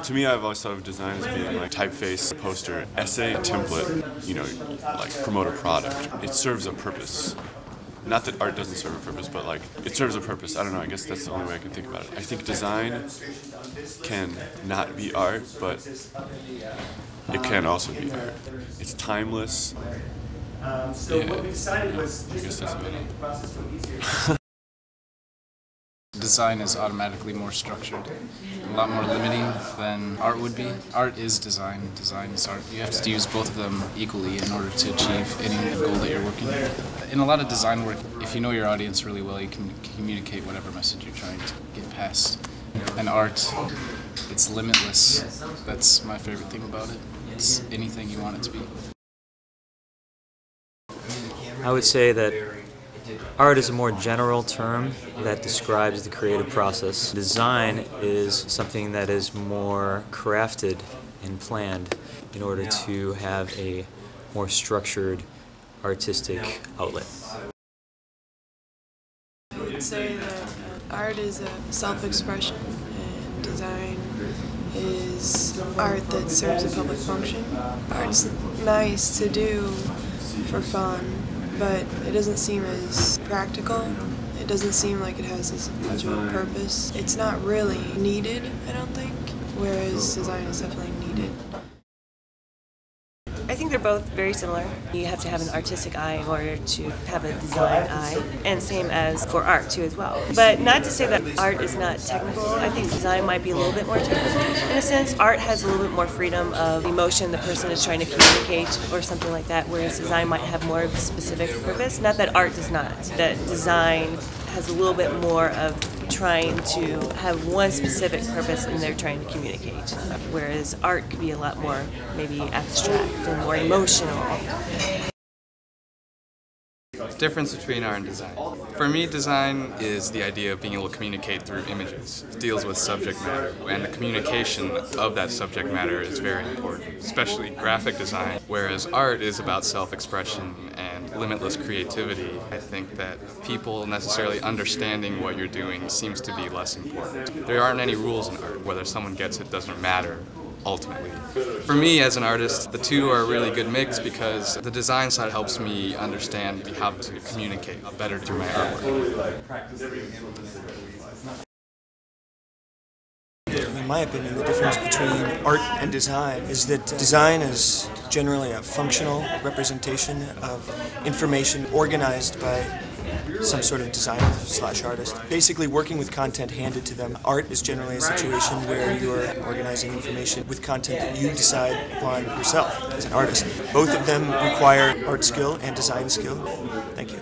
Well, to me, I've always thought of design as being like typeface, poster, essay, template, you know, like promote a product. It serves a purpose. Not that art doesn't serve a purpose, but like it serves a purpose. I don't know. I guess that's the only way I can think about it. I think design can not be art, but it can also be art. It's timeless. Um, so Yeah. what we decided was just to about make the process go easier. Design is automatically more structured, a lot more limiting than art would be. Art is design, design is art. You have to use both of them equally in order to achieve any goal that you're working with. In a lot of design work, if you know your audience really well, you can communicate whatever message you're trying to get past. And art, it's limitless. That's my favorite thing about it. It's anything you want it to be. I would say that art is a more general term that describes the creative process. Design is something that is more crafted and planned in order to have a more structured artistic outlet. I would say that uh, art is a self-expression and design is art that serves a public function. Art's nice to do for fun, but it doesn't seem as practical. It doesn't seem like it has as much of a purpose. It's not really needed, I don't think, whereas design is definitely needed. I think they're both very similar. You have to have an artistic eye in order to have a design eye, and same as for art too as well. But not to say that art is not technical. I think design might be a little bit more technical in a sense. Art has a little bit more freedom of emotion the person is trying to communicate or something like that, whereas design might have more of a specific purpose. Not that art does not. That design has a little bit more of trying to have one specific purpose and they're trying to communicate. Whereas art could be a lot more maybe abstract and more emotional. Difference between art and design. For me, design is the idea of being able to communicate through images. It deals with subject matter, and the communication of that subject matter is very important, especially graphic design. Whereas art is about self-expression and limitless creativity. I think that people necessarily understanding what you're doing seems to be less important. There aren't any rules in art. Whether someone gets it doesn't matter ultimately. For me as an artist, the two are a really good mix because the design side helps me understand how to communicate better through my artwork. In my opinion, the difference between art and design is that design is generally a functional representation of information organized by some sort of designer slash artist. Basically working with content handed to them. Art is generally a situation where you're organizing information with content that you decide upon yourself as an artist. Both of them require art skill and design skill. Thank you.